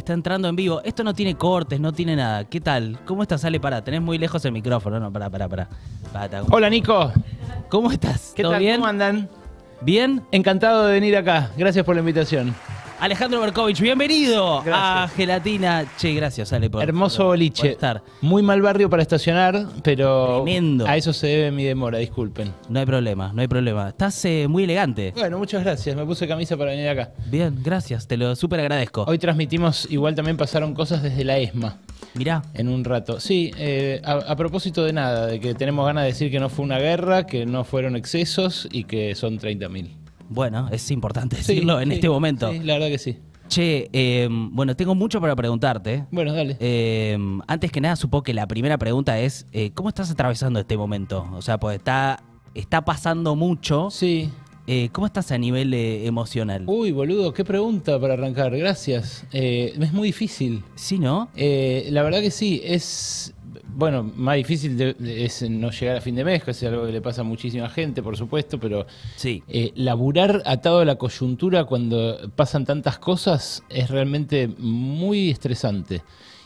está entrando en vivo. Esto no tiene cortes, no tiene nada. ¿Qué tal? ¿Cómo estás, Ale? Pará, tenés muy lejos el micrófono. No, pará, pará, pará. Hola Nico, ¿Cómo estás? ¿qué ¿Todo tal? bien? ¿Cómo andan? ¿Bien? Encantado de venir acá. Gracias por la invitación. Alejandro Berkovich, bienvenido a. Gelatina. Che, gracias, Ale, por, Hermoso por- boliche. por estar. Muy mal barrio para estacionar, pero Tremendo. a eso se debe mi demora, disculpen. No hay problema, no hay problema. Estás eh, muy elegante. Bueno, muchas gracias. Me puse camisa para venir acá. Bien, gracias, te lo súper agradezco. Hoy transmitimos, igual también pasaron cosas desde la ESMA Mirá, en un rato. Sí, eh, a, a propósito de nada, de que tenemos ganas de decir que no fue una guerra, que no fueron excesos y que son 30.000. bueno, es importante Sí, decirlo en sí, este momento. Sí, la verdad que sí. Che, eh, bueno, tengo mucho para preguntarte. Bueno, dale. Eh, antes que nada, supongo que la primera pregunta es, eh, ¿cómo estás atravesando este momento? O sea, pues está, está pasando mucho. Sí. Eh, ¿Cómo estás a nivel eh, emocional? Uy, boludo, qué pregunta para arrancar. Gracias. Es muy difícil. ¿Sí, no? Eh, la verdad que sí, es. Bueno, más difícil de- de- es no llegar a fin de mes, que es algo que le pasa a muchísima gente, por supuesto, pero Sí. eh, laburar atado a la coyuntura cuando pasan tantas cosas es realmente muy estresante.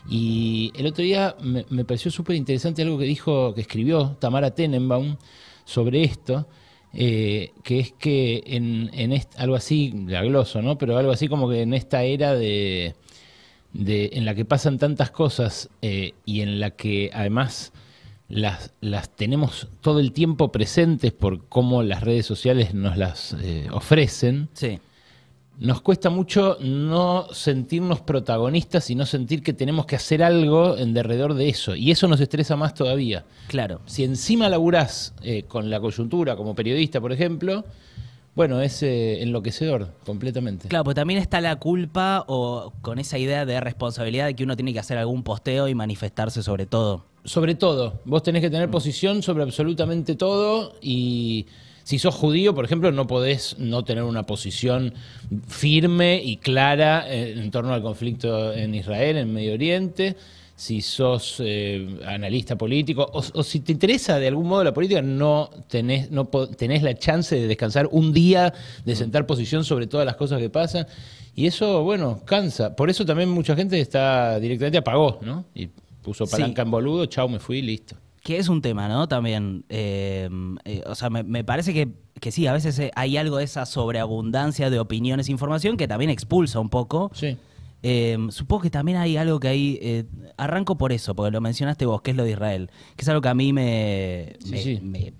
Y el otro día me, me pareció súper interesante algo que dijo, que escribió Tamara Tenenbaum sobre esto, eh, que es que en, en algo así, la gloso, ¿no? Pero algo así como que en esta era de, de- en la que pasan tantas cosas eh, y en la que además las, las tenemos todo el tiempo presentes por cómo las redes sociales nos las eh, ofrecen, Sí. nos cuesta mucho no sentirnos protagonistas y no sentir que tenemos que hacer algo en derredor de eso. Y eso nos estresa más todavía. Claro. Si encima laburás eh, con la coyuntura como periodista, por ejemplo, bueno, es eh, enloquecedor completamente. Claro, pues también está la culpa o con esa idea de responsabilidad de que uno tiene que hacer algún posteo y manifestarse sobre todo. Sobre todo, vos tenés que tener posición sobre absolutamente todo y si sos judío, por ejemplo, no podés no tener una posición firme y clara eh, en torno al conflicto en Israel, en Medio Oriente. Si sos eh, analista político o, o si te interesa de algún modo la política, no tenés, no tenés la chance de descansar un día, de sentar posición sobre todas las cosas que pasan. Y eso, bueno, cansa. Por eso también mucha gente está directamente apagó, ¿no? Y puso Sí. palanca en boludo, chau, me fui, listo. Que es un tema, ¿no? También. eh, eh, o sea, me, me parece que, que sí, a veces hay algo de esa sobreabundancia de opiniones e información que también expulsa un poco. Sí. Eh, supongo que también hay algo que ahí. eh, arranco por eso, porque lo mencionaste vos, que es lo de Israel. Que es algo que a mí me. Sí, me, sí. me-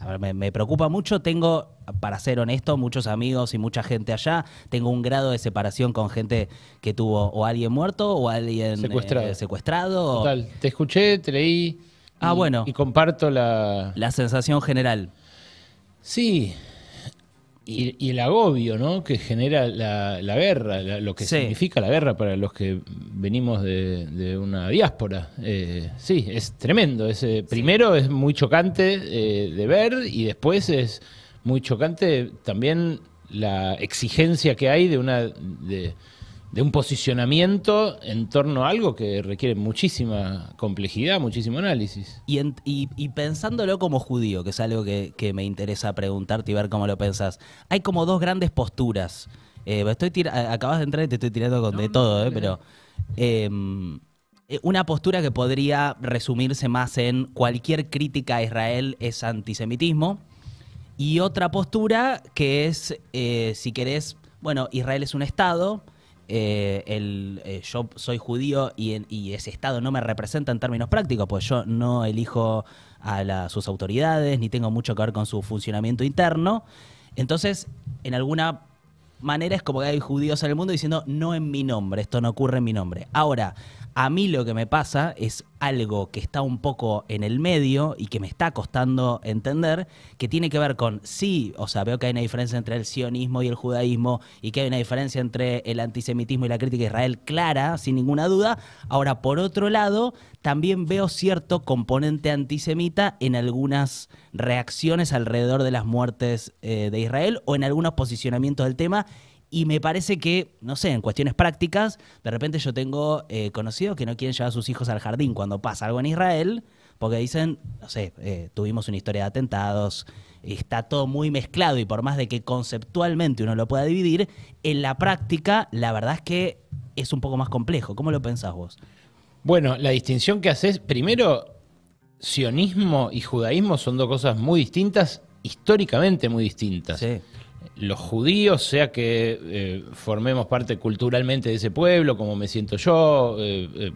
a ver, me- me preocupa mucho. Tengo, para ser honesto, muchos amigos y mucha gente allá. Tengo un grado de separación con gente que tuvo o alguien muerto o alguien Secuestrado. eh, secuestrado. Total, te escuché, te leí. Ah, y- bueno. Y comparto la. La sensación general. Sí. Y, y el agobio, ¿no? Que genera la, la guerra, la- lo que Sí. significa la guerra para los que venimos de, de una diáspora. Eh, sí, es tremendo. Es, eh, primero es muy chocante eh, de ver y después es muy chocante también la exigencia que hay de una de, de un posicionamiento en torno a algo que requiere muchísima complejidad, muchísimo análisis. Y, en- y- y pensándolo como judío, que es algo que, que me interesa preguntarte y ver cómo lo pensás, hay como dos grandes posturas. Eh, estoy tira- acabas de entrar y te estoy tirando con de todo, eh, pero eh, eh, una postura que podría resumirse más en cualquier crítica a Israel es antisemitismo. Y otra postura que es, eh, si querés, bueno, Israel es un Estado, eh, el, eh, yo soy judío y, ese Estado no me representa en términos prácticos, pues yo no elijo a sus autoridades, ni tengo mucho que ver con su funcionamiento interno. Entonces, en alguna manera es como que hay judíos en el mundo diciendo, no en mi nombre, esto no ocurre en mi nombre. Ahora, a mí lo que me pasa es algo que está un poco en el medio y que me está costando entender, que tiene que ver con, sí, o sea, veo que hay una diferencia entre el sionismo y el judaísmo y que hay una diferencia entre el antisemitismo y la crítica a Israel clara, sin ninguna duda. Ahora, por otro lado, también veo cierto componente antisemita en algunas reacciones alrededor de las muertes eh, de Israel o en algunos posicionamientos del tema. Y me parece que, no sé, en cuestiones prácticas, de repente yo tengo eh, conocidos que no quieren llevar a sus hijos al jardín cuando pasa algo en Israel, porque dicen, no sé, eh, tuvimos una historia de atentados, está todo muy mezclado y por más de que conceptualmente uno lo pueda dividir, en la práctica la verdad es que es un poco más complejo. ¿Cómo lo pensás vos? Bueno, la distinción que haces, primero, sionismo y judaísmo son dos cosas muy distintas, históricamente muy distintas. Sí. Los judíos, sea que eh, formemos parte culturalmente de ese pueblo, como me siento yo, eh, eh,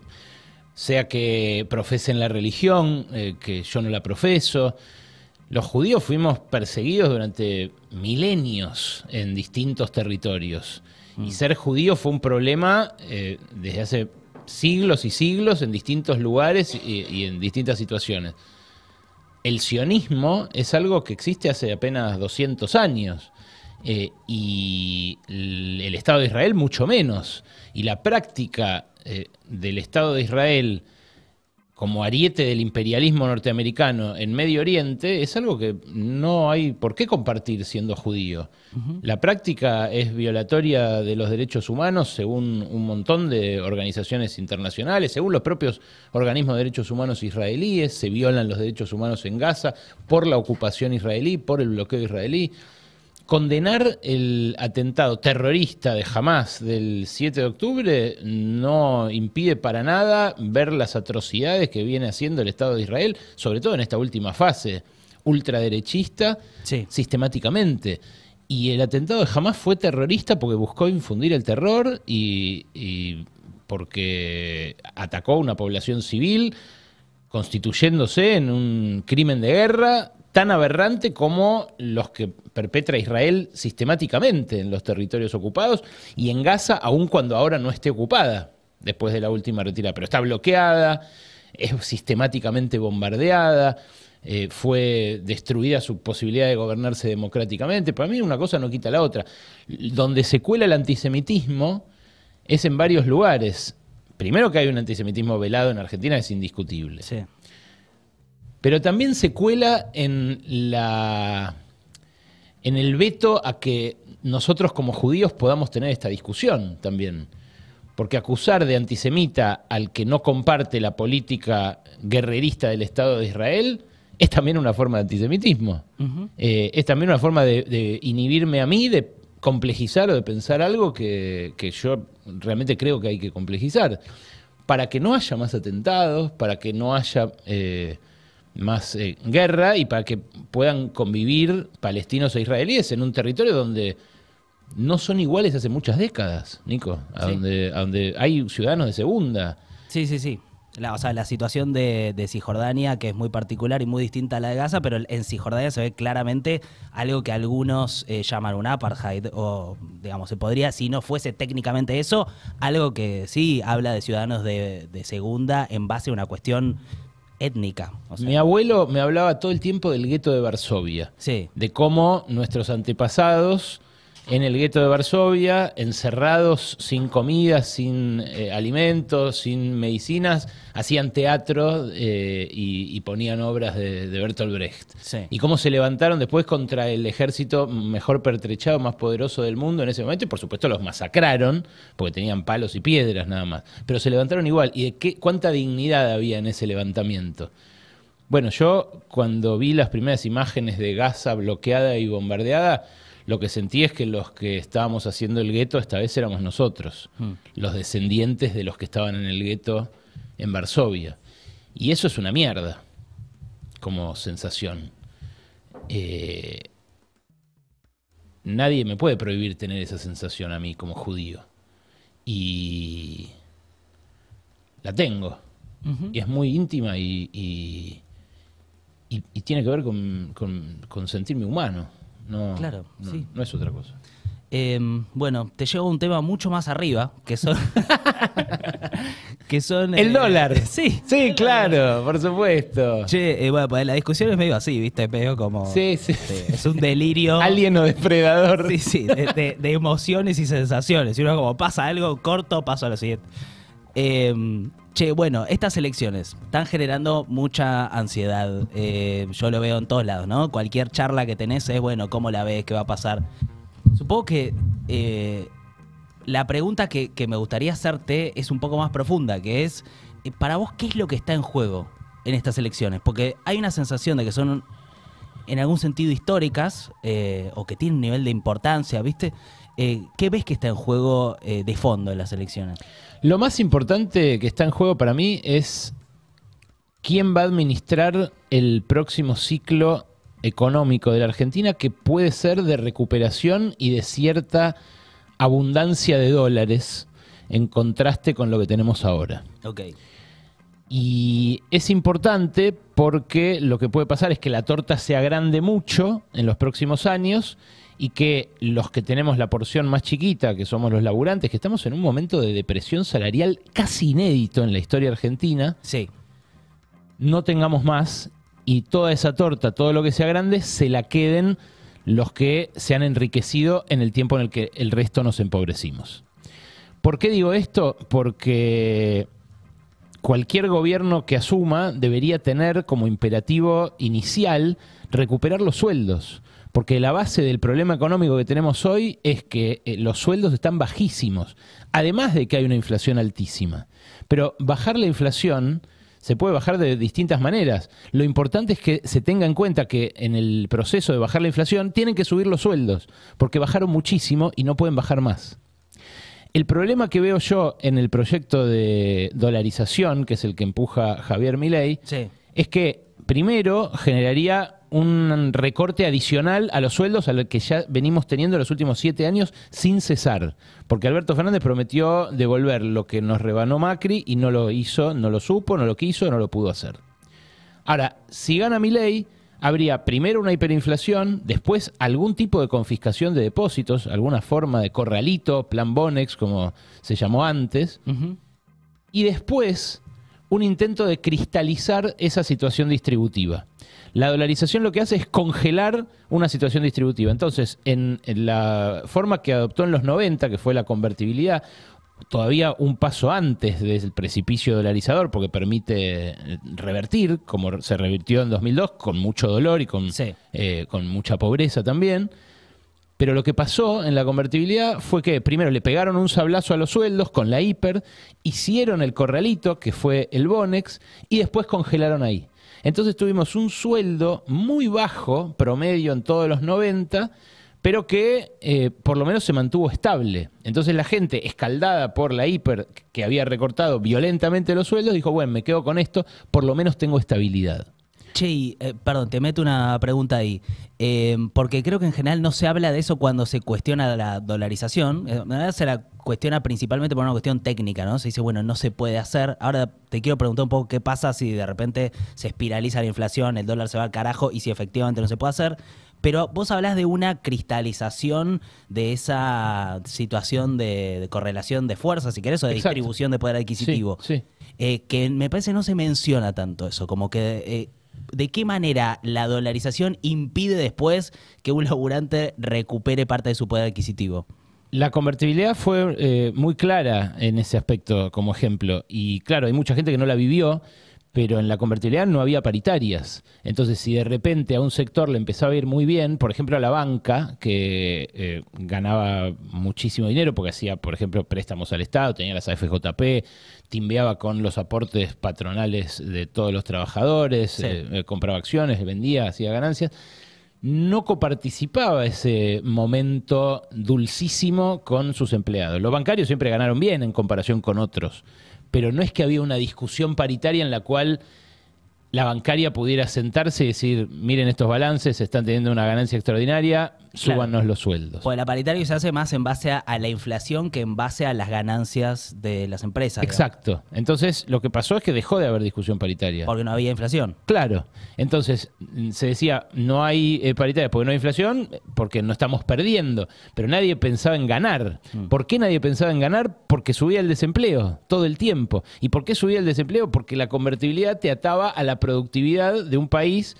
sea que profesen la religión, que yo no la profeso. Los judíos fuimos perseguidos durante milenios en distintos territorios. Y ser judío fue un problema desde hace siglos y siglos en distintos lugares y, y en distintas situaciones. El sionismo es algo que existe hace apenas 200 años. Eh, y el, Estado de Israel mucho menos. Y la práctica eh, del Estado de Israel como ariete del imperialismo norteamericano en Medio Oriente es algo que no hay por qué compartir siendo judío. La práctica es violatoria de los derechos humanos según un montón de organizaciones internacionales, según los propios organismos de derechos humanos israelíes, se violan los derechos humanos en Gaza por la ocupación israelí, por el bloqueo israelí. Condenar el atentado terrorista de Hamas del 7 de octubre no impide para nada ver las atrocidades que viene haciendo el Estado de Israel, sobre todo en esta última fase ultraderechista, Sí. sistemáticamente. Y el atentado de Hamas fue terrorista porque buscó infundir el terror y, y porque atacó a una población civil, constituyéndose en un crimen de guerra tan aberrante como los que perpetra Israel sistemáticamente en los territorios ocupados y en Gaza, aun cuando ahora no esté ocupada, después de la última retirada, pero está bloqueada, es sistemáticamente bombardeada, eh, fue destruida su posibilidad de gobernarse democráticamente. Para mí una cosa no quita la otra. Donde se cuela el antisemitismo es en varios lugares. Primero que hay un antisemitismo velado en Argentina es indiscutible. Sí. Pero también se cuela en la en el veto a que nosotros como judíos podamos tener esta discusión también. Porque acusar de antisemita al que no comparte la política guerrerista del Estado de Israel es también una forma de antisemitismo. Eh, es también una forma de, de inhibirme a mí, de complejizar o de pensar algo que, que yo realmente creo que hay que complejizar. Para que no haya más atentados, para que no haya eh, más eh, guerra y para que puedan convivir palestinos e israelíes en un territorio donde no son iguales hace muchas décadas, Nico, a, Sí. donde, a donde hay ciudadanos de segunda. Sí, sí, sí. La, o sea, la situación de, de Cisjordania, que es muy particular y muy distinta a la de Gaza, pero en Cisjordania se ve claramente algo que algunos eh, llaman un apartheid, o digamos, se podría, si no fuese técnicamente eso, algo que sí habla de ciudadanos de, de segunda en base a una cuestión étnica. O sea, Mi abuelo me hablaba todo el tiempo del gueto de Varsovia. sí, de cómo nuestros antepasados en el gueto de Varsovia, encerrados sin comida, sin eh, alimentos, sin medicinas, hacían teatro eh, y, y ponían obras de, de Bertolt Brecht. Sí. Y cómo se levantaron después contra el ejército mejor pertrechado, más poderoso del mundo en ese momento, y por supuesto los masacraron, porque tenían palos y piedras nada más. Pero se levantaron igual. ¿Y de qué, cuánta dignidad había en ese levantamiento? Bueno, yo cuando vi las primeras imágenes de Gaza bloqueada y bombardeada, lo que sentí es que los que estábamos haciendo el gueto esta vez éramos nosotros, los descendientes de los que estaban en el gueto en Varsovia. Y eso es una mierda como sensación. Eh, nadie me puede prohibir tener esa sensación a mí como judío. Y la tengo. Y es muy íntima y, y, y- y tiene que ver con, con- con sentirme humano. No, Claro, no, sí. no es otra cosa. Em, bueno, te llevo a un tema mucho más arriba, que son... que son... El eh, dólar. Sí. Sí, claro, por supuesto. Che, eh, bueno, pues la discusión es medio así, ¿viste? Medio como... Sí, sí. Sí, es un delirio. Alien o depredador. Sí, sí, de, de- de emociones y sensaciones. Y uno como pasa algo corto, paso a lo siguiente. Che, bueno, estas elecciones están generando mucha ansiedad. Eh, yo lo veo en todos lados, ¿no? Cualquier charla que tenés es, bueno, ¿cómo la ves? ¿Qué va a pasar? Supongo que eh, la pregunta que, me gustaría hacerte es un poco más profunda, que es, eh, para vos, ¿qué es lo que está en juego en estas elecciones? Porque hay una sensación de que son en algún sentido históricas eh, o que tienen un nivel de importancia, ¿viste? ¿Qué ves que está en juego de fondo en las elecciones? Lo más importante que está en juego para mí es quién va a administrar el próximo ciclo económico de la Argentina que puede ser de recuperación y de cierta abundancia de dólares en contraste con lo que tenemos ahora. Ok. Y es importante porque lo que puede pasar es que la torta se agrande mucho en los próximos años y que los que tenemos la porción más chiquita, que somos los laburantes, que estamos en un momento de depresión salarial casi inédito en la historia argentina, Sí. no tengamos más y toda esa torta, todo lo que sea grande, se la queden los que se han enriquecido en el tiempo en el que el resto nos empobrecimos. ¿Por qué digo esto? Porque cualquier gobierno que asuma debería tener como imperativo inicial recuperar los sueldos. Porque la base del problema económico que tenemos hoy es que eh, los sueldos están bajísimos, además de que hay una inflación altísima. Pero bajar la inflación se puede bajar de distintas maneras. Lo importante es que se tenga en cuenta que en el proceso de bajar la inflación tienen que subir los sueldos, porque bajaron muchísimo y no pueden bajar más. El problema que veo yo en el proyecto de dolarización, que es el que empuja Javier Milei, Sí. es que primero generaría un recorte adicional a los sueldos a lo que ya venimos teniendo los últimos siete años sin cesar. Porque Alberto Fernández prometió devolver lo que nos rebanó Macri y no lo hizo, no lo supo, no lo quiso, no lo pudo hacer. Ahora, si gana Milei, habría primero una hiperinflación, después algún tipo de confiscación de depósitos, alguna forma de corralito, plan Bonex, como se llamó antes, y después un intento de cristalizar esa situación distributiva. La dolarización lo que hace es congelar una situación distributiva. Entonces, en, en la forma que adoptó en los 90, que fue la convertibilidad, todavía un paso antes del precipicio dolarizador, porque permite eh, revertir, como se revirtió en 2002, con mucho dolor y con, Sí. eh, con mucha pobreza también. Pero lo que pasó en la convertibilidad fue que primero le pegaron un sablazo a los sueldos con la hiper, hicieron el corralito, que fue el Bonex, y después congelaron ahí. Entonces tuvimos un sueldo muy bajo, promedio en todos los 90, pero que eh, por lo menos se mantuvo estable. Entonces la gente, escaldada por la hiper, que había recortado violentamente los sueldos, dijo, bueno, me quedo con esto, por lo menos tengo estabilidad. Che, y, eh, perdón, te meto una pregunta ahí. Eh, porque creo que en general no se habla de eso cuando se cuestiona la dolarización. Eh, En realidad se la cuestiona principalmente por una cuestión técnica, ¿no? Se dice, bueno, no se puede hacer. Ahora te quiero preguntar un poco qué pasa si de repente se espiraliza la inflación, el dólar se va al carajo y si efectivamente no se puede hacer. Pero vos hablás de una cristalización de esa situación de, de correlación de fuerzas, si querés, o de Exacto. distribución de poder adquisitivo. Sí, sí. Eh, que me parece no se menciona tanto eso, como que eh, de qué manera la dolarización impide después que un laburante recupere parte de su poder adquisitivo. La convertibilidad fue eh, muy clara en ese aspecto como ejemplo. Y claro, hay mucha gente que no la vivió, pero en la convertibilidad no había paritarias. Entonces, si de repente a un sector le empezaba a ir muy bien, por ejemplo a la banca, que eh, ganaba muchísimo dinero porque hacía, por ejemplo, préstamos al Estado, tenía las AFJP, timbeaba con los aportes patronales de todos los trabajadores, Sí. eh, eh, compraba acciones, vendía, hacía ganancias no coparticipaba ese momento dulcísimo con sus empleados. Los bancarios siempre ganaron bien en comparación con otros, pero no es que había una discusión paritaria en la cual la bancaria pudiera sentarse y decir, miren estos balances, están teniendo una ganancia extraordinaria, súbanos los sueldos. Pues la paritaria se hace más en base a, a la inflación que en base a las ganancias de las empresas. digamos, Exacto. Entonces, lo que pasó es que dejó de haber discusión paritaria. Porque no había inflación. Claro. Entonces, mm, se decía, no hay eh, paritarias porque no hay inflación, porque no estamos perdiendo. Pero nadie pensaba en ganar. ¿Por qué nadie pensaba en ganar? Porque subía el desempleo todo el tiempo. ¿Y por qué subía el desempleo? Porque la convertibilidad te ataba a la productividad de un país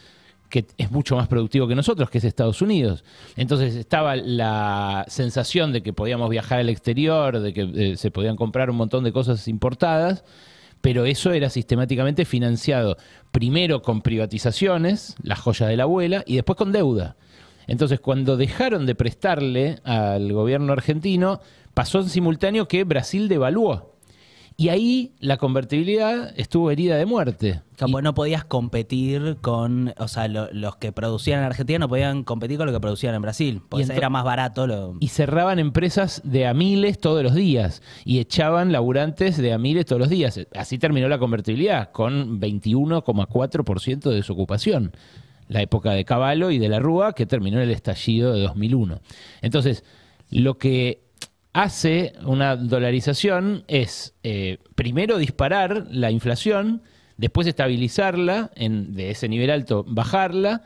que es mucho más productivo que nosotros, que es Estados Unidos. Entonces estaba la sensación de que podíamos viajar al exterior, de que eh, se podían comprar un montón de cosas importadas, pero eso era sistemáticamente financiado primero con privatizaciones, las joyas de la abuela, y después con deuda. Entonces, cuando dejaron de prestarle al gobierno argentino, pasó en simultáneo que Brasil devaluó. Y ahí la convertibilidad estuvo herida de muerte. Como Y- no podías competir con, o sea, lo- los que producían en Argentina no podían competir con lo que producían en Brasil, porque era más barato. Lo... y cerraban empresas de a miles todos los días y echaban laburantes de a miles todos los días. Así terminó la convertibilidad, con 21,4% de desocupación. La época de Caballo y de la Rúa, que terminó en el estallido de 2001. Entonces, lo que hace una dolarización es, eh, primero, disparar la inflación, después estabilizarla en, de ese nivel alto, bajarla,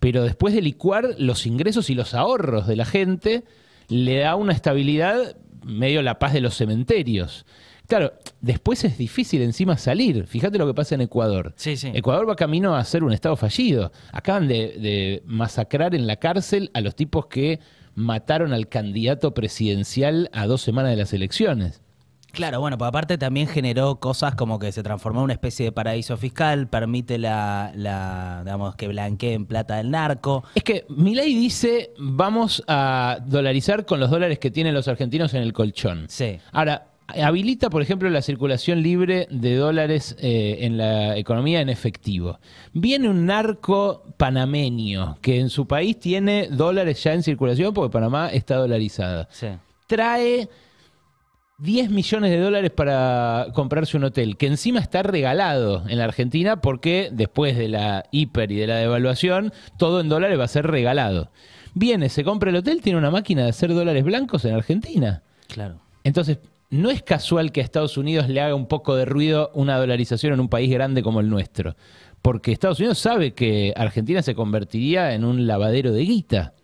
pero después de licuar los ingresos y los ahorros de la gente, le da una estabilidad medio la paz de los cementerios. Claro, después es difícil encima salir. Fíjate lo que pasa en Ecuador. Sí, sí. Ecuador va camino a ser un estado fallido. Acaban de, de masacrar en la cárcel a los tipos que mataron al candidato presidencial a dos semanas de las elecciones. Claro, bueno, pues aparte también generó cosas como que se transformó en una especie de paraíso fiscal, permite la, la digamos, que blanqueen plata del narco. Es que Milei dice, vamos a dolarizar con los dólares que tienen los argentinos en el colchón. Sí. Ahora, habilita, por ejemplo, la circulación libre de dólares eh, en la economía en efectivo. Viene un narco panameño que en su país tiene dólares ya en circulación porque Panamá está dolarizada. Sí. Trae 10 millones de dólares para comprarse un hotel, que encima está regalado en la Argentina porque después de la hiper y de la devaluación, todo en dólares va a ser regalado. Viene, se compra el hotel, tiene una máquina de hacer dólares blancos en Argentina. Claro. Entonces, no es casual que a Estados Unidos le haga un poco de ruido una dolarización en un país grande como el nuestro. Porque Estados Unidos sabe que Argentina se convertiría en un lavadero de guita.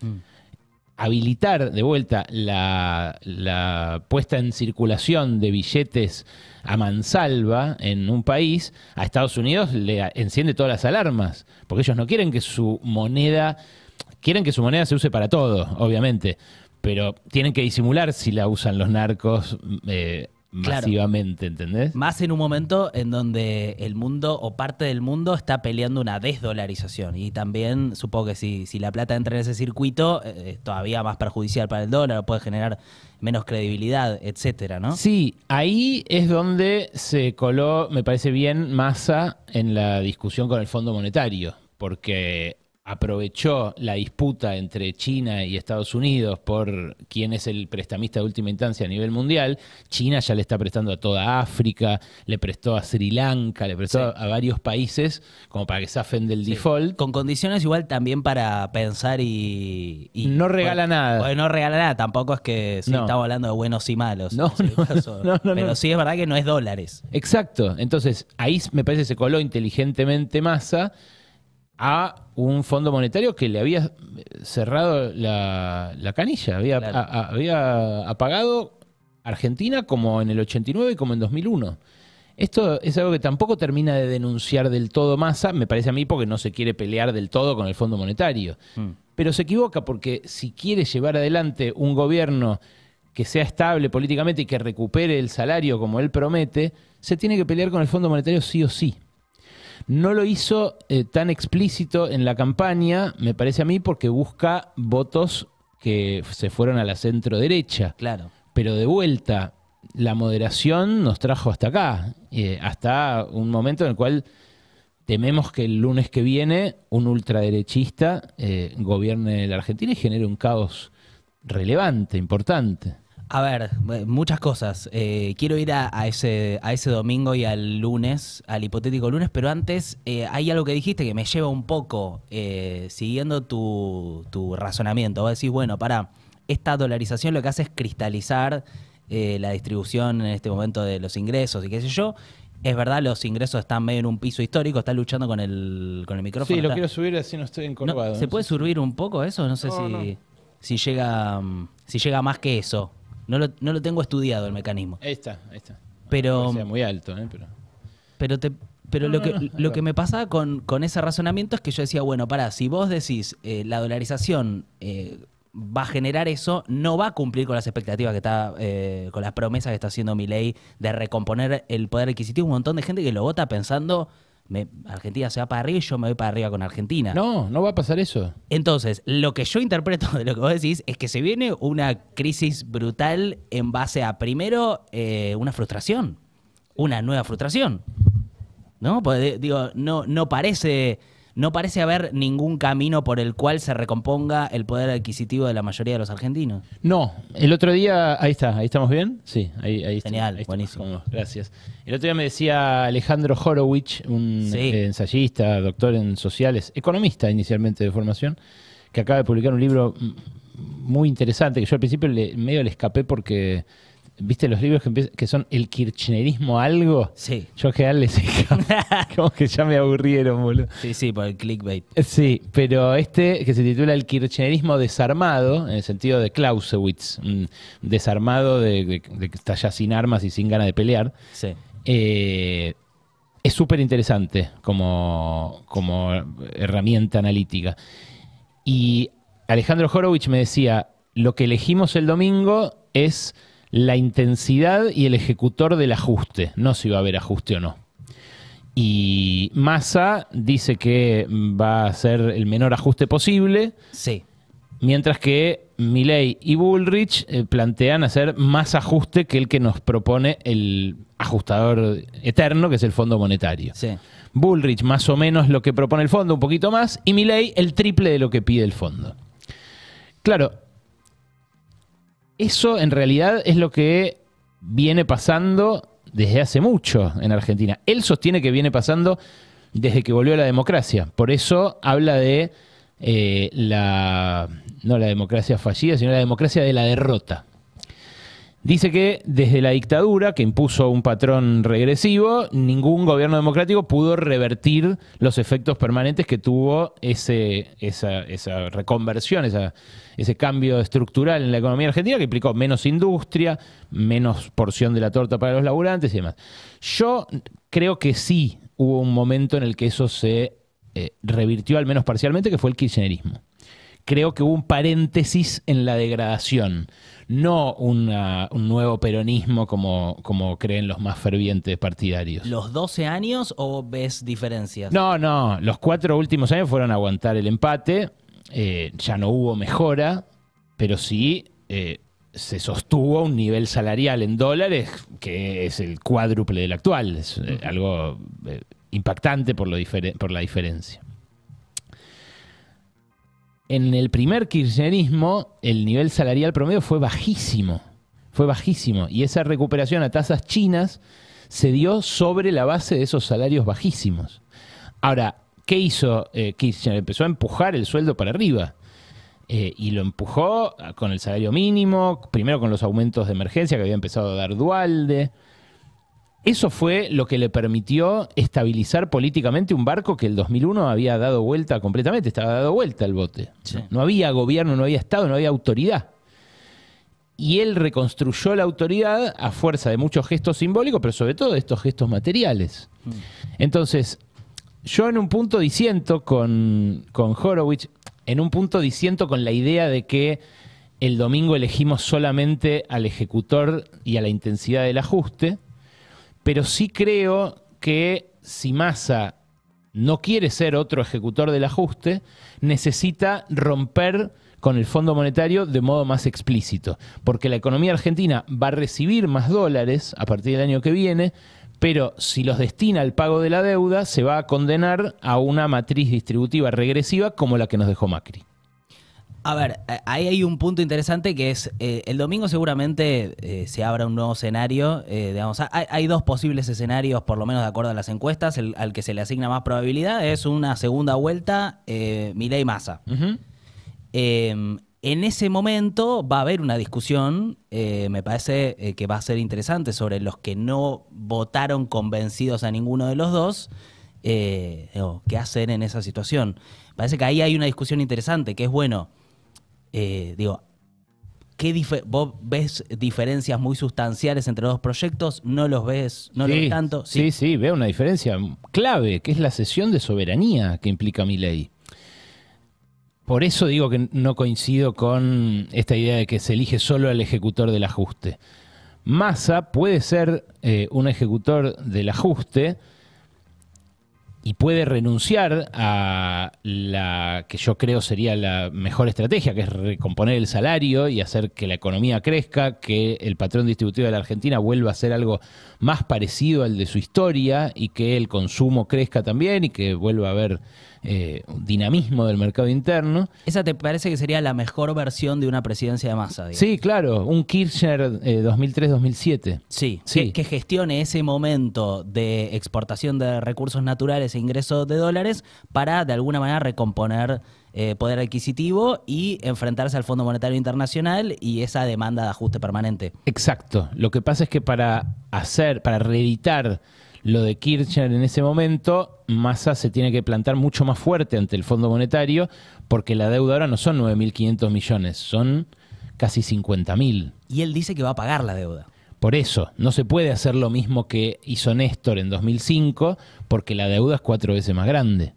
Habilitar de vuelta la, la puesta en circulación de billetes a mansalva en un país, a Estados Unidos le enciende todas las alarmas. Porque ellos no quieren que su moneda quieren que su moneda se use para todo, obviamente, pero tienen que disimular si la usan los narcos eh, Claro. masivamente, ¿entendés? Más en un momento en donde el mundo o parte del mundo está peleando una desdolarización. Y también supongo que si, si la plata entra en ese circuito, eh, es todavía más perjudicial para el dólar, puede generar menos credibilidad, etcétera, ¿no? Sí, ahí es donde se coló, me parece bien, Massa en la discusión con el Fondo Monetario, porque aprovechó la disputa entre China y Estados Unidos por quién es el prestamista de última instancia a nivel mundial. China ya le está prestando a toda África, le prestó a Sri Lanka, le prestó Sí. a varios países como para que zafen del default. Con condiciones igual también para pensar y... y- No regala nada. Bueno, no regala nada, tampoco es que sí, No. estamos hablando de buenos y malos. No, en ese no, caso. no, no, Pero sí es verdad que no es dólares. Exacto. Entonces, ahí me parece que se coló inteligentemente Massa a un fondo monetario que le había cerrado la, la canilla, había, Claro. a- a- había apagado Argentina como en el 89 y como en 2001. Esto es algo que tampoco termina de denunciar del todo Massa, me parece a mí, porque no se quiere pelear del todo con el Fondo Monetario. Mm. Pero se equivoca porque si quiere llevar adelante un gobierno que sea estable políticamente y que recupere el salario como él promete, se tiene que pelear con el Fondo Monetario sí o sí. No lo hizo eh, tan explícito en la campaña, me parece a mí, porque busca votos que se fueron a la centro derecha. Claro. Pero de vuelta, la moderación nos trajo hasta acá, eh, hasta un momento en el cual tememos que el lunes que viene un ultraderechista eh, gobierne la Argentina y genere un caos relevante, importante. A ver, eh, muchas cosas. Eh, quiero ir a, a ese, a ese domingo y al lunes, al hipotético lunes, pero antes eh, hay algo que dijiste que me lleva un poco, eh, siguiendo tu, tu razonamiento. Vos decís, bueno, para, esta dolarización lo que hace es cristalizar eh, la distribución en este momento de los ingresos y qué sé yo. Es verdad, los ingresos están medio en un piso histórico, están luchando con el, con el micrófono. Sí, lo está- quiero subir así no estoy no, encorvado. ¿Se puede subir un poco eso? No sé No, si, no. si llega mm, si llega más que eso. No lo, no lo tengo estudiado el mecanismo. Ahí está, ahí está. Pero, No muy alto, ¿eh? Pero... pero, te, pero No, lo, que, no, lo que me pasaba con, con ese razonamiento es que yo decía, bueno, pará, si vos decís eh, la dolarización eh, va a generar eso, no va a cumplir con las expectativas que está, eh, con las promesas que está haciendo mi ley de recomponer el poder adquisitivo. Un montón de gente que lo vota pensando me- Argentina se va para arriba y yo me voy para arriba con Argentina. No, no va a pasar eso. Entonces, lo que yo interpreto de lo que vos decís es que se viene una crisis brutal en base a, primero, eh, una frustración, una nueva frustración. ¿No? Porque, digo, no, no parece. No parece haber ningún camino por el cual se recomponga el poder adquisitivo de la mayoría de los argentinos. No, el otro día, ahí está, ahí estamos bien. Sí, ahí, ahí está. Genial, ahí buenísimo. gracias. El otro día me decía Alejandro Horowitz, un Sí. eh, ensayista, doctor en sociales, economista inicialmente de formación, que acaba de publicar un libro muy interesante, que yo al principio le- medio le escapé porque, viste, los libros que, empiezan- que son el kirchnerismo algo. Sí. Yo que les como que ya me aburrieron, boludo. Sí, sí, por el clickbait. Sí, pero este que se titula El kirchnerismo desarmado, en el sentido de Clausewitz, desarmado de, de- de que está ya sin armas y sin ganas de pelear, Sí. eh, es súper interesante como, como herramienta analítica. Y Alejandro Horowitz me decía, lo que elegimos el domingo es la intensidad y el ejecutor del ajuste, no si va a haber ajuste o no. Y Massa dice que va a ser el menor ajuste posible, Sí. mientras que Milley y Bullrich eh, plantean hacer más ajuste que el que nos propone el ajustador eterno, que es el Fondo Monetario. Sí. Bullrich más o menos lo que propone el fondo, un poquito más, y Milley el triple de lo que pide el fondo. Claro, eso en realidad es lo que viene pasando desde hace mucho en Argentina. Él sostiene que viene pasando desde que volvió a la democracia. Por eso habla de eh, la, no la democracia fallida, sino la democracia de la derrota. Dice que desde la dictadura, que impuso un patrón regresivo, ningún gobierno democrático pudo revertir los efectos permanentes que tuvo esa, esa reconversión, ese cambio estructural en la economía argentina que implicó menos industria, menos porción de la torta para los laburantes y demás. Yo creo que sí hubo un momento en el que eso se eh, revirtió, al menos parcialmente, que fue el kirchnerismo creo que hubo un paréntesis en la degradación, no una- un nuevo peronismo como, como creen los más fervientes partidarios. ¿Los 12 años o ves diferencias? No, no, los cuatro últimos años fueron a aguantar el empate, eh, ya no hubo mejora, pero sí eh, se sostuvo un nivel salarial en dólares que es el cuádruple del actual, es eh, algo impactante por, lo por la diferencia. En el primer kirchnerismo, el nivel salarial promedio fue bajísimo. Fue bajísimo. Y esa recuperación a tasas chinas se dio sobre la base de esos salarios bajísimos. Ahora, ¿qué hizo eh, Kirchner? Empezó a empujar el sueldo para arriba. Eh, y lo empujó con el salario mínimo, primero con los aumentos de emergencia que había empezado a dar Dualde. Eso fue lo que le permitió estabilizar políticamente un barco que el 2001 había dado vuelta completamente, estaba dado vuelta el bote. Sí. No había gobierno, no había Estado, no había autoridad. Y él reconstruyó la autoridad a fuerza de muchos gestos simbólicos, pero sobre todo de estos gestos materiales. Entonces, yo en un punto disiento con, con Horowitz, en un punto disiento con la idea de que el domingo elegimos solamente al ejecutor y a la intensidad del ajuste, pero sí creo que si Massa no quiere ser otro ejecutor del ajuste, necesita romper con el Fondo Monetario de modo más explícito, porque la economía argentina va a recibir más dólares a partir del año que viene, pero si los destina al pago de la deuda, se va a condenar a una matriz distributiva regresiva como la que nos dejó Macri. A ver, eh, ahí hay un punto interesante que es, eh, el domingo seguramente eh, se abra un nuevo escenario, eh, digamos, hay, hay dos posibles escenarios, por lo menos de acuerdo a las encuestas, el- al que se le asigna más probabilidad es una segunda vuelta, eh, Milei Massa. Eh, en ese momento va a haber una discusión, me parece que va a ser interesante, sobre los que no votaron convencidos a ninguno de los dos, eh, digo, qué hacer en esa situación. Parece que ahí hay una discusión interesante, que es bueno, eh, digo, ¿qué ¿vos ves diferencias muy sustanciales entre los dos proyectos? ¿No los ves, no los ves tanto? Sí, sí, veo una diferencia clave, que es la cesión de soberanía que implica mi ley. Por eso digo que no coincido con esta idea de que se elige solo al ejecutor del ajuste. Massa puede ser eh, un ejecutor del ajuste y puede renunciar a la que yo creo sería la mejor estrategia, que es recomponer el salario y hacer que la economía crezca, que el patrón distributivo de la Argentina vuelva a ser algo más parecido al de su historia y que el consumo crezca también y que vuelva a haber eh, dinamismo del mercado interno. ¿Esa te parece que sería la mejor versión de una presidencia de masa? Sí, claro, un Kirchner 2003-2007. Eh, sí, sí. Que, gestione ese momento de exportación de recursos naturales e ingresos de dólares para de alguna manera recomponer eh, poder adquisitivo y enfrentarse al Fondo Monetario Internacional y esa demanda de ajuste permanente. Exacto. Lo que pasa es que para hacer, para reeditar lo de Kirchner en ese momento, Massa se tiene que plantar mucho más fuerte ante el Fondo Monetario porque la deuda ahora no son 9.500 millones, son casi 50.000. Y él dice que va a pagar la deuda. Por eso, no se puede hacer lo mismo que hizo Néstor en 2005 porque la deuda es cuatro veces más grande.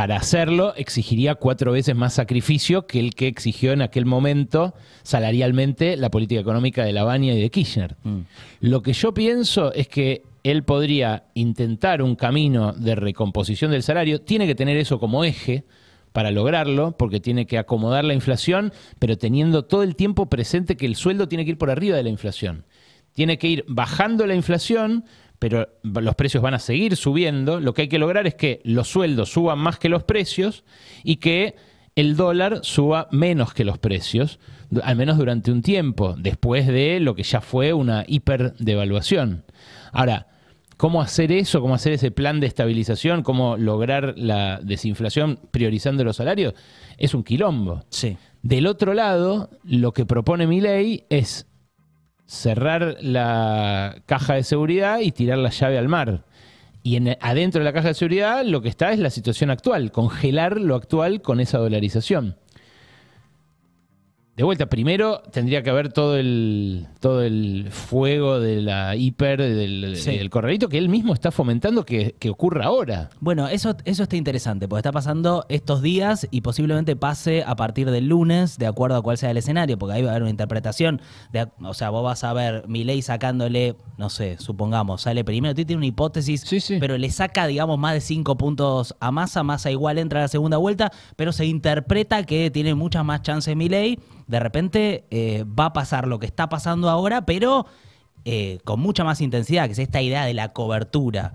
Para hacerlo exigiría cuatro veces más sacrificio que el que exigió en aquel momento salarialmente la política económica de Lavagna y de Kirchner. Mm. Lo que yo pienso es que él podría intentar un camino de recomposición del salario, tiene que tener eso como eje para lograrlo, porque tiene que acomodar la inflación, pero teniendo todo el tiempo presente que el sueldo tiene que ir por arriba de la inflación. Tiene que ir bajando la inflación, pero los precios van a seguir subiendo. Lo que hay que lograr es que los sueldos suban más que los precios y que el dólar suba menos que los precios, al menos durante un tiempo, después de lo que ya fue una hiperdevaluación. Ahora, ¿cómo hacer eso? ¿Cómo hacer ese plan de estabilización? ¿Cómo lograr la desinflación priorizando los salarios? Es un quilombo. Sí. Del otro lado, lo que propone mi ley es cerrar la caja de seguridad y tirar la llave al mar. Y en, adentro de la caja de seguridad lo que está es la situación actual, congelar lo actual con esa dolarización. De vuelta, primero tendría que haber todo el, todo el fuego de la hiper, del, corralito que él mismo está fomentando que, ocurra ahora. Bueno, eso, eso está interesante, porque está pasando estos días y posiblemente pase a partir del lunes, de acuerdo a cuál sea el escenario, porque ahí va a haber una interpretación. De, o sea, vos vas a ver mi ley sacándole, no sé, supongamos, sale primero, tiene una hipótesis, pero le saca, digamos, más de cinco puntos a masa, masa igual entra a la segunda vuelta, pero se interpreta que tiene muchas más chances mi ley de repente eh, va a pasar lo que está pasando ahora, pero eh, con mucha más intensidad, que es esta idea de la cobertura.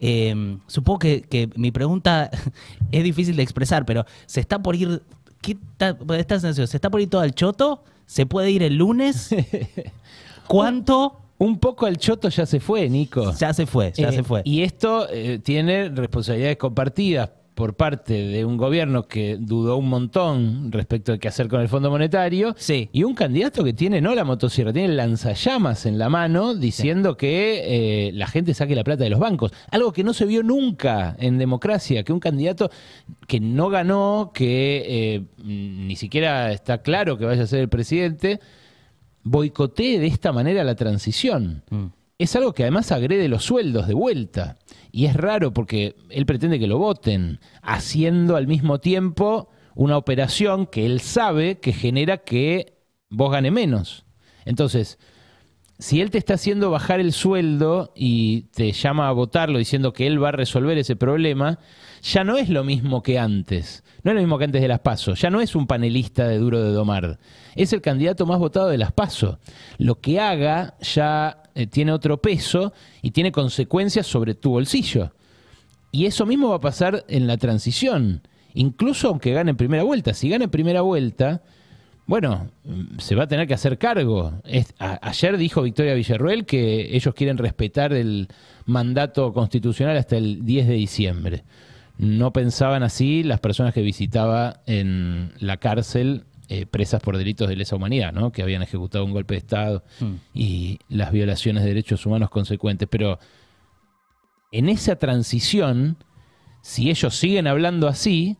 Eh, supongo que, mi pregunta es difícil de expresar, pero se está por ir. ¿qué esta sensación, ¿Se está por ir todo al choto? ¿Se puede ir el lunes? ¿Cuánto? Un poco al choto ya se fue, Nico. Ya se fue, ya se fue. Y esto tiene responsabilidades compartidas por parte de un gobierno que dudó un montón respecto de qué hacer con el Fondo Monetario sí. y un candidato que tiene no la motosierra, tiene lanzallamas en la mano diciendo que eh, la gente saque la plata de los bancos. Algo que no se vio nunca en democracia, que un candidato que no ganó, que eh, ni siquiera está claro que vaya a ser el presidente, boicotee de esta manera la transición. Mm. Es algo que además agrede los sueldos de vuelta. Y es raro porque él pretende que lo voten, haciendo al mismo tiempo una operación que él sabe que genera que vos gane menos. Entonces, si él te está haciendo bajar el sueldo y te llama a votarlo diciendo que él va a resolver ese problema, ya no es lo mismo que antes. No es lo mismo que antes de las PASO. Ya no es un panelista de Duro de Domar. Es el candidato más votado de las PASO. Lo que haga ya eh, tiene otro peso y tiene consecuencias sobre tu bolsillo. Y eso mismo va a pasar en la transición. Incluso aunque gane en primera vuelta. Si gana en primera vuelta, bueno, mm, se va a tener que hacer cargo. ayer dijo Victoria Villarruel que ellos quieren respetar el mandato constitucional hasta el 10 de diciembre. No pensaban así las personas que visitaba en la cárcel eh, presas por delitos de lesa humanidad, ¿no? que habían ejecutado un golpe de Estado hmm. y las violaciones de derechos humanos consecuentes. Pero en esa transición, si ellos siguen hablando así,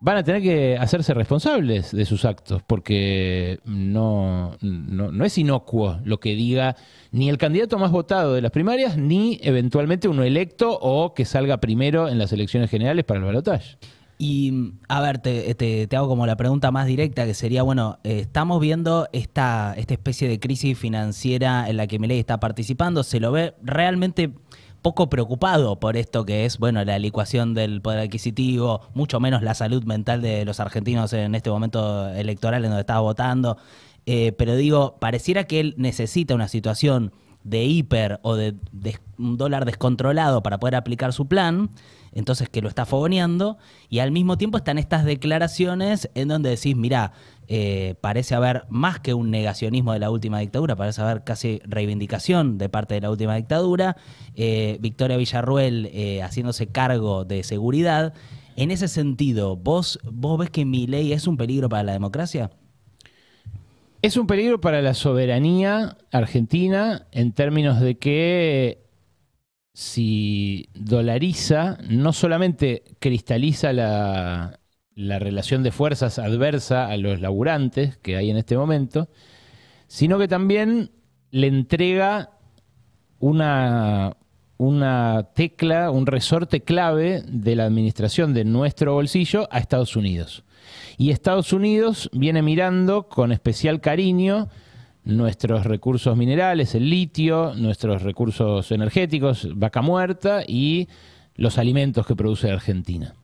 van a tener que hacerse responsables de sus actos, porque no, no, es inocuo lo que diga ni el candidato más votado de las primarias, ni eventualmente uno electo o que salga primero en las elecciones generales para el balotaje. Y a ver, te, te, hago como la pregunta más directa, que sería, bueno, eh, estamos viendo esta, esta especie de crisis financiera en la que Milei está participando, ¿se lo ve realmente poco preocupado por esto que es, bueno, la licuación del poder adquisitivo, mucho menos la salud mental de los argentinos en este momento electoral en donde estaba votando. Eh, pero digo, pareciera que él necesita una situación de hiper o de, un dólar descontrolado para poder aplicar su plan, entonces que lo está fogoneando, y al mismo tiempo están estas declaraciones en donde decís, mira, eh, parece haber más que un negacionismo de la última dictadura, parece haber casi reivindicación de parte de la última dictadura, eh, Victoria Villarruel eh, haciéndose cargo de seguridad. En ese sentido, ¿vos, ¿vos ves que mi ley es un peligro para la democracia? Es un peligro para la soberanía argentina en términos de que si dolariza, no solamente cristaliza la, la relación de fuerzas adversa a los laburantes que hay en este momento, sino que también le entrega una, una tecla, un resorte clave de la administración de nuestro bolsillo a Estados Unidos. Y Estados Unidos viene mirando con especial cariño nuestros recursos minerales, el litio, nuestros recursos energéticos, vaca muerta y los alimentos que produce Argentina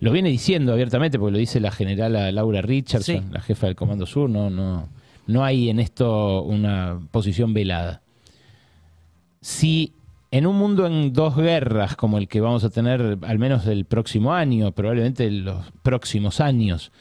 lo viene diciendo abiertamente, porque lo dice la general Laura Richardson, la jefa del Comando Sur, no, no, no hay en esto una posición velada. Si en un mundo en dos guerras, como el que vamos a tener al menos el próximo año, probablemente los próximos años,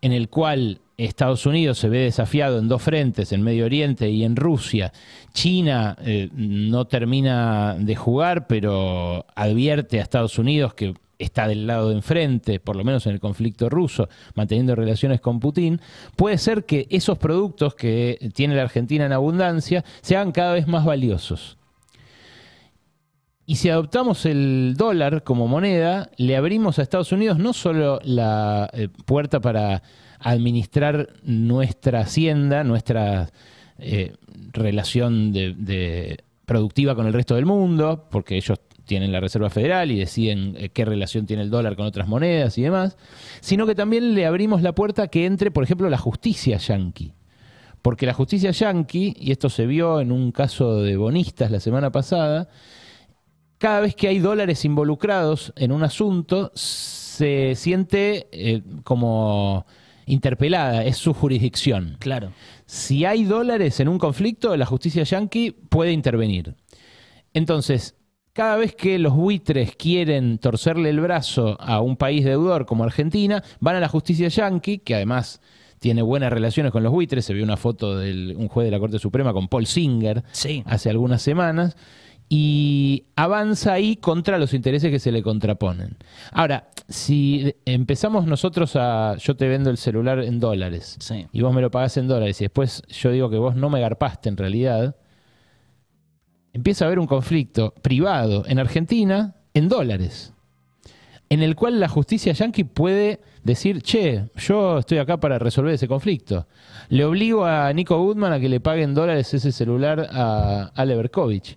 en el cual Estados Unidos se ve desafiado en dos frentes, en Medio Oriente y en Rusia. China eh, no termina de jugar, pero advierte a Estados Unidos que está del lado de enfrente, por lo menos en el conflicto ruso, manteniendo relaciones con Putin, puede ser que esos productos que tiene la Argentina en abundancia sean cada vez más valiosos. Y si adoptamos el dólar como moneda, le abrimos a Estados Unidos no solo la eh, puerta para administrar nuestra hacienda, nuestra eh, relación de, productiva con el resto del mundo, porque ellos tienen la Reserva Federal y deciden eh, qué relación tiene el dólar con otras monedas y demás, sino que también le abrimos la puerta a que entre, por ejemplo, la justicia yanqui. Porque la justicia yanqui, y esto se vio en un caso de bonistas la semana pasada, cada vez que hay dólares involucrados en un asunto, se siente eh, como interpelada, es su jurisdicción. Claro. Si hay dólares en un conflicto, la justicia yanqui puede intervenir. Entonces, cada vez que los buitres quieren torcerle el brazo a un país deudor como Argentina, van a la justicia yanqui, que además tiene buenas relaciones con los buitres. Se vio una foto de un juez de la Corte Suprema con Paul Singer hace algunas semanas. Y avanza ahí contra los intereses que se le contraponen. Ahora, si empezamos nosotros a. Yo te vendo el celular en dólares. Y vos me lo pagás en dólares. Y después yo digo que vos no me garpaste en realidad empieza a haber un conflicto privado en Argentina en dólares, en el cual la justicia yanqui puede decir, che, yo estoy acá para resolver ese conflicto. Le obligo a Nico Goodman a que le pague en dólares ese celular a Ale Berkovich.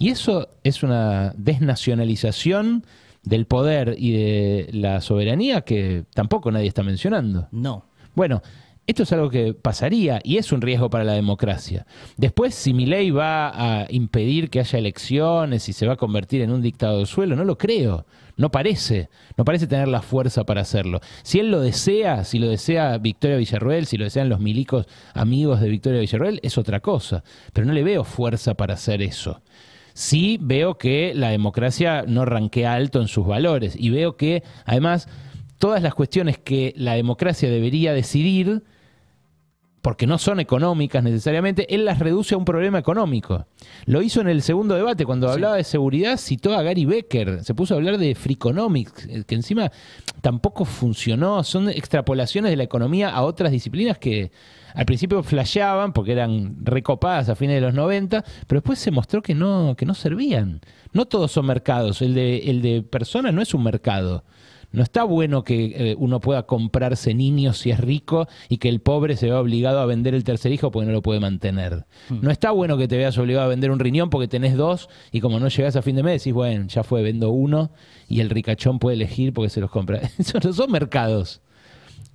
Y eso es una desnacionalización del poder y de la soberanía que tampoco nadie está mencionando. No. Bueno, esto es algo que pasaría y es un riesgo para la democracia. Después, si mi ley va a impedir que haya elecciones y se va a convertir en un dictado de suelo, no lo creo. No parece. No parece tener la fuerza para hacerlo. Si él lo desea, si lo desea Victoria Villarruel, si lo desean los milicos amigos de Victoria Villarruel, es otra cosa. Pero no le veo fuerza para hacer eso. Sí veo que la democracia no ranquea alto en sus valores y veo que, además, todas las cuestiones que la democracia debería decidir porque no son económicas necesariamente, él las reduce a un problema económico. Lo hizo en el segundo debate, cuando hablaba de seguridad, citó a Gary Becker, se puso a hablar de Freakonomics, eh, que encima tampoco funcionó, son extrapolaciones de la economía a otras disciplinas que al principio flasheaban porque eran recopadas a fines de los 90, pero después se mostró que no, que no servían. No todos son mercados, el de, el de personas no es un mercado. No está bueno que eh, uno pueda comprarse niños si es rico y que el pobre se vea obligado a vender el tercer hijo porque no lo puede mantener. Hmm. No está bueno que te veas obligado a vender un riñón porque tenés dos y como no llegas a fin de mes decís, bueno, ya fue, vendo uno y el ricachón puede elegir porque se los compra. Eso no son mercados.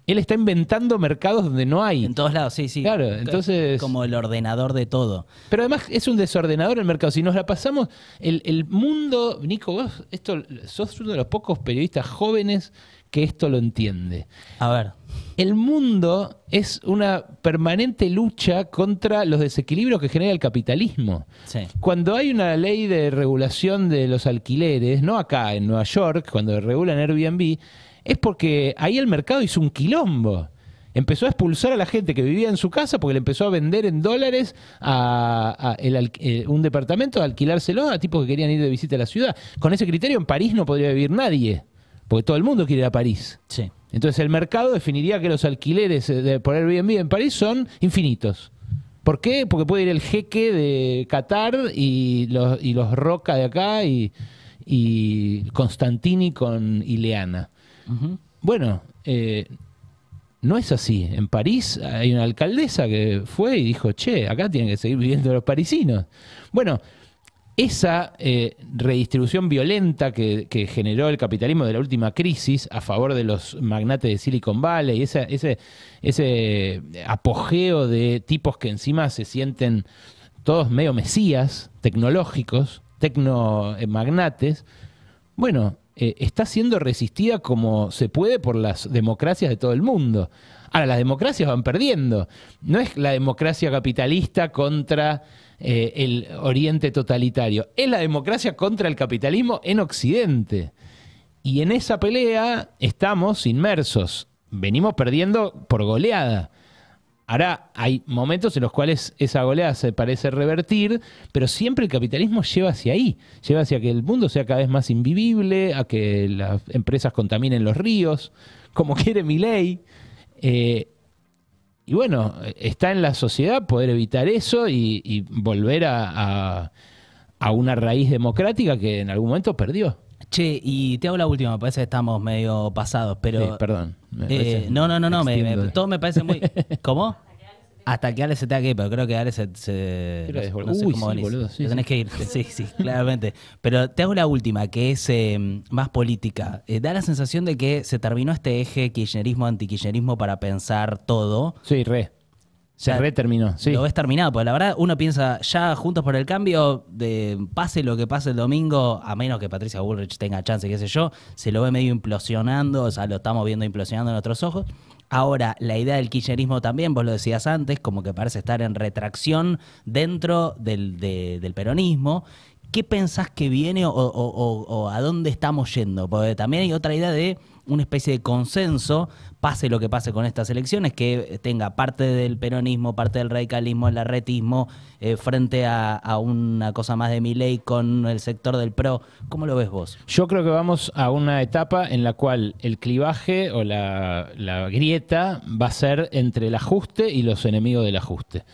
Él está inventando mercados donde no hay. En todos lados, sí, sí. Claro, entonces- Como el ordenador de todo. Pero además es un desordenador el mercado. Si nos la pasamos, el, el mundo, Nico, vos esto, sos uno de los pocos periodistas jóvenes que esto lo entiende. A ver. El mundo es una permanente lucha contra los desequilibrios que genera el capitalismo. Sí. Cuando hay una ley de regulación de los alquileres, no acá en Nueva York, cuando regulan Airbnb, es porque ahí el mercado hizo un quilombo. Empezó a expulsar a la gente que vivía en su casa porque le empezó a vender en dólares a, a el al- eh, un departamento, a alquilárselo a tipos que querían ir de visita a la ciudad. Con ese criterio en París no podría vivir nadie, porque todo el mundo quiere ir a París. Sí. Entonces el mercado definiría que los alquileres de, por Airbnb en París son infinitos. ¿Por qué? Porque puede ir el jeque de Qatar y los, y los Roca de acá y, y Constantini con Ileana. Bueno, eh, no es así. En París hay una alcaldesa que fue y dijo, che, acá tienen que seguir viviendo los parisinos. Bueno, esa eh, redistribución violenta que, generó el capitalismo de la última crisis a favor de los magnates de Silicon Valley, esa- ese, ese apogeo de tipos que encima se sienten todos medio mesías tecnológicos, tecnomagnates, bueno, eh, está siendo resistida como se puede por las democracias de todo el mundo. Ahora, las democracias van perdiendo. No es la democracia capitalista contra eh, el oriente totalitario. Es la democracia contra el capitalismo en Occidente. Y en esa pelea estamos inmersos. Venimos perdiendo por goleada. Ahora hay momentos en los cuales esa goleada se parece revertir, pero siempre el capitalismo lleva hacia ahí, lleva hacia que el mundo sea cada vez más invivible, a que las empresas contaminen los ríos, como quiere mi ley. y bueno, está en la sociedad poder evitar eso y, volver a- a una raíz democrática que en algún momento perdió. Che, y te hago la última, me parece que estamos medio pasados, pero... Sí, perdón. Eh, no, no, no, no, me- me- extiendo. todo me parece muy... ¿Cómo? Hasta que Ale se te aquí, pero creo que Ale se... se es no, sé Uy, cómo sí, boludo, sí, Te tenés sí. que ir, sí, sí, claramente. Pero te hago la última, que es eh, más política. Eh, da la sensación de que se terminó este eje kirchnerismo-antikirchnerismo para pensar todo. Sí, re. Se sea, re terminó. Sí. Lo ves terminado, porque la verdad uno piensa, ya juntos por el cambio, de pase lo que pase el domingo, a menos que Patricia Bullrich tenga chance, qué sé yo, se lo ve medio implosionando, o sea, lo estamos viendo implosionando en nuestros ojos. Ahora, la idea del kirchnerismo también, vos lo decías antes, como que parece estar en retracción dentro del, de- del peronismo. ¿Qué pensás que viene o, o- o- o a dónde estamos yendo? Porque también hay otra idea de una especie de consenso, pase lo que pase con estas elecciones, que tenga parte del peronismo, parte del radicalismo, el arretismo, eh, frente a, una cosa más de mi ley con el sector del PRO. ¿Cómo lo ves vos? Yo creo que vamos a una etapa en la cual el clivaje o la, la grieta va a ser entre el ajuste y los enemigos del ajuste.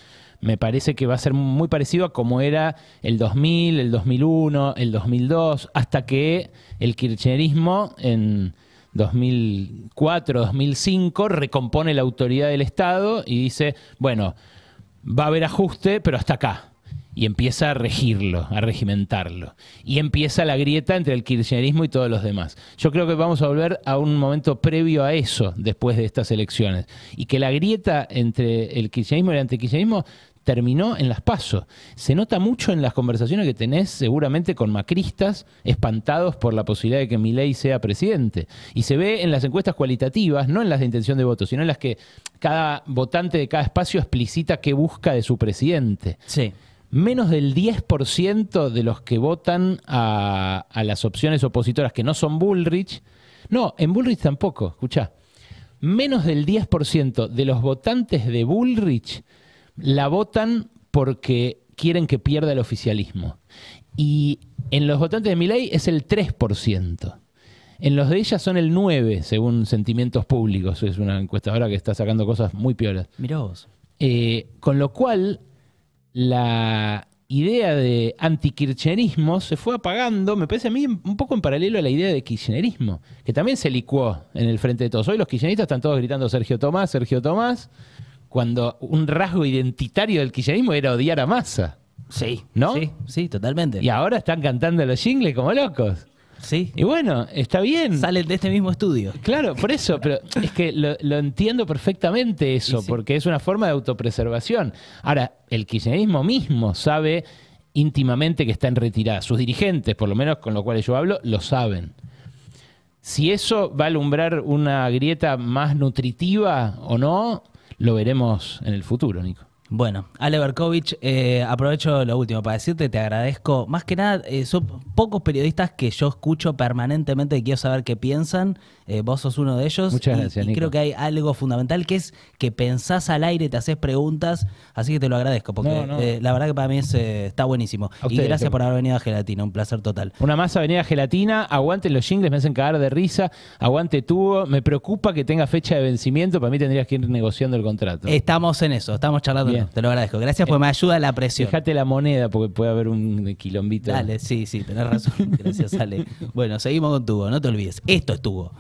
Me parece que va a ser muy parecido a como era el 2000, el 2001, el 2002, hasta que el kirchnerismo en 2004, 2005 recompone la autoridad del Estado y dice, bueno, va a haber ajuste, pero hasta acá. Y empieza a regirlo, a regimentarlo. Y empieza la grieta entre el kirchnerismo y todos los demás. Yo creo que vamos a volver a un momento previo a eso después de estas elecciones. Y que la grieta entre el kirchnerismo y el antikirchnerismo terminó en las pasos. Se nota mucho en las conversaciones que tenés seguramente con macristas espantados por la posibilidad de que Milei sea presidente. Y se ve en las encuestas cualitativas, no en las de intención de voto, sino en las que cada votante de cada espacio explicita qué busca de su presidente Sí. menos del 10% de los que votan a, a las opciones opositoras que no son Bullrich, no, en Bullrich tampoco, escuchá, menos del 10% de los votantes de Bullrich la votan porque quieren que pierda el oficialismo. Y en los votantes de Milei es el 3%. En los de ella son el 9%, según Sentimientos Públicos. Es una encuestadora que está sacando cosas muy piolas. Mirá vos. Eh, con lo cual, la idea de antikirchnerismo se fue apagando, me parece a mí un poco en paralelo a la idea de kirchnerismo, que también se licuó en el frente de todos. Hoy los kirchneristas están todos gritando Sergio Tomás, Sergio Tomás, cuando un rasgo identitario del kirchnerismo era odiar a Massa. Sí. ¿No? Sí, sí, totalmente. Y ahora están cantando los jingles como locos. Sí. Y bueno, está bien. Salen de este mismo estudio. Claro, por eso, pero es que lo, lo entiendo perfectamente eso, sí. porque es una forma de autopreservación. Ahora, el kirchnerismo mismo sabe íntimamente que está en retirada. Sus dirigentes, por lo menos con los cuales yo hablo, lo saben. Si eso va a alumbrar una grieta más nutritiva o no, lo veremos en el futuro, Nico. Bueno, Ale Berkovich, eh, aprovecho lo último para decirte, te agradezco. Más que nada, eh, son pocos periodistas que yo escucho permanentemente y quiero saber qué piensan. Eh, vos sos uno de ellos. Muchas y- gracias, y Nico. creo que hay algo fundamental que es que pensás al aire, te haces preguntas, así que te lo agradezco, porque No, no. eh, la verdad que para mí es, eh, está buenísimo. A Y ustedes, gracias por haber venido a Gelatina, un placer total. Una más Avenida Gelatina, aguanten los jingles, me hacen cagar de risa, aguante tubo, me preocupa que tenga fecha de vencimiento, para mí tendrías que ir negociando el contrato. Estamos en eso, estamos charlando, Bien. te lo agradezco. Gracias porque me ayuda la presión. Fíjate la moneda porque puede haber un quilombito. Dale, sí, sí, tenés razón. Gracias, Ale. Bueno, seguimos con Tubo, no te olvides. Esto es Tubo.